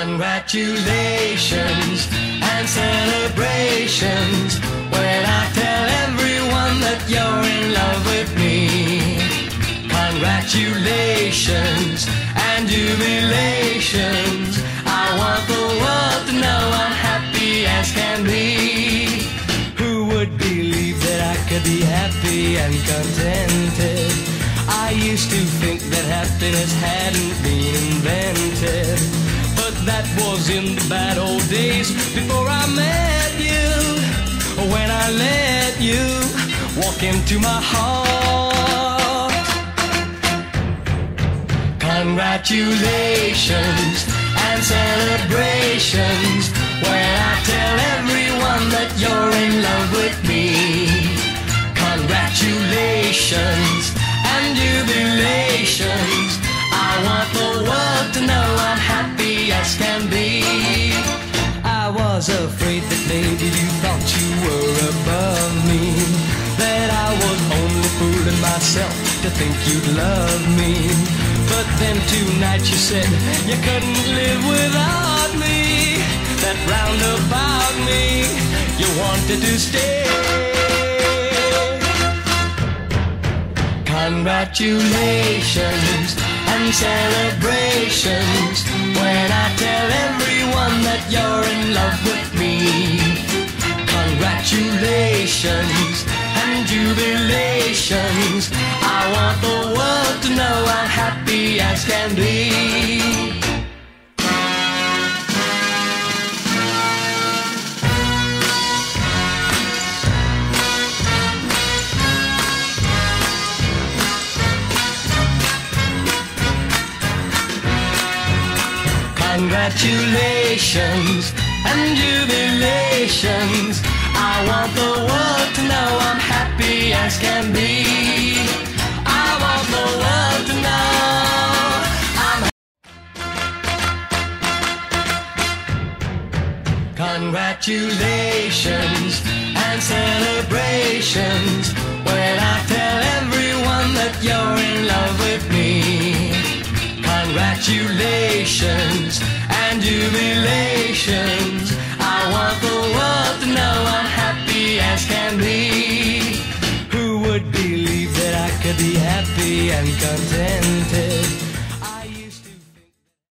Congratulations and celebrations when I tell everyone that you're in love with me. Congratulations and jubilations. I want the world to know I'm happy as can be. Who would believe that I could be happy and contented? I used to think that happiness hadn't been invented. That was in the bad old days before I met you. When I let you walk into my heart. Congratulations and celebrations when I tell everyone that you're in love with me. Congratulations and jubilations. I want the world to know was afraid that maybe you thought you were above me. That I was only fooling myself to think you'd love me. But then tonight you said you couldn't live without me. That round about me, you wanted to stay. Congratulations and celebrations when I tell everyone that you're Congratulations and jubilations. I want the world to know I'm happy as can be. Congratulations and jubilations. I want the world to know I'm happy as can be. I want the world to know I'm Congratulations and celebrations when I tell everyone that you're in love with me. Congratulations and jubilations. happy and contented.